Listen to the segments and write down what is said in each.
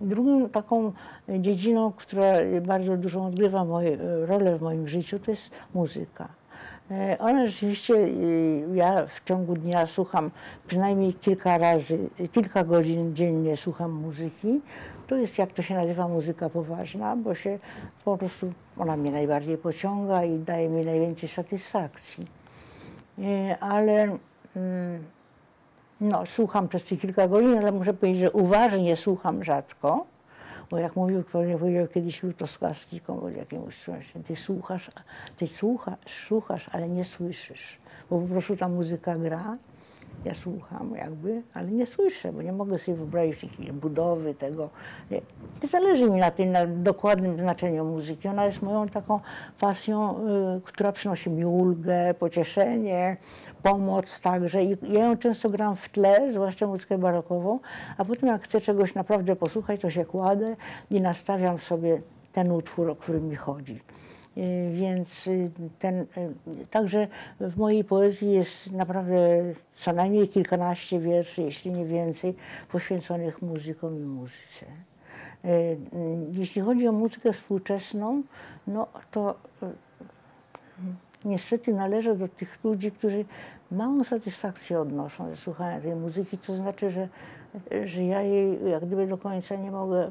Drugą taką dziedziną, która bardzo dużą odgrywa moje, rolę w moim życiu, to jest muzyka. E, Ona rzeczywiście, y, ja w ciągu dnia słucham przynajmniej kilka razy, kilka godzin dziennie słucham muzyki. To jest, jak to się nazywa, muzyka poważna, bo się po prostu, ona mnie najbardziej pociąga i daje mi najwięcej satysfakcji. E, Ale mm, no, słucham przez kilka godzin, ale muszę powiedzieć, że uważnie słucham rzadko. Bo jak mówił, powiedział kiedyś Lutosławski komuś jakiemuś słuchacze, ty słuchasz, ty słuchasz, słuchasz, ale nie słyszysz. Bo po prostu ta muzyka gra, ja słucham jakby, ale nie słyszę, bo nie mogę sobie wyobrazić chwili budowy tego. Nie, nie zależy mi na tym na dokładnym znaczeniu muzyki. Ona jest moją taką pasją, y, która przynosi mi ulgę, pocieszenie, pomoc także. I ja ją często gram w tle, zwłaszcza muzykę barokową, a potem jak chcę czegoś naprawdę posłuchać, to się kładę i nastawiam sobie ten utwór, o który mi chodzi. Y, Więc y, ten, y, także w mojej poezji jest naprawdę co najmniej kilkanaście wierszy, jeśli nie więcej, poświęconych muzykom i muzyce. Jeśli chodzi o muzykę współczesną, no to niestety należę do tych ludzi, którzy małą satysfakcję odnoszą ze słuchania tej muzyki, to znaczy, że, że ja jej jak gdyby do końca nie mogę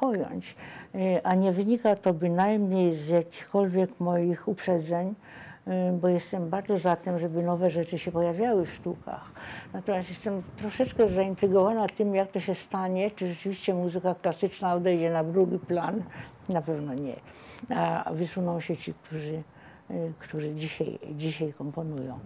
pojąć. E, A nie wynika to bynajmniej z jakichkolwiek moich uprzedzeń, e, bo jestem bardzo za tym, żeby nowe rzeczy się pojawiały w sztukach. Natomiast jestem troszeczkę zaintrygowana tym, jak to się stanie, czy rzeczywiście muzyka klasyczna odejdzie na drugi plan. Na pewno nie. A wysuną się ci, którzy, którzy dzisiaj, dzisiaj komponują.